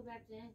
आप तो बैठ जाए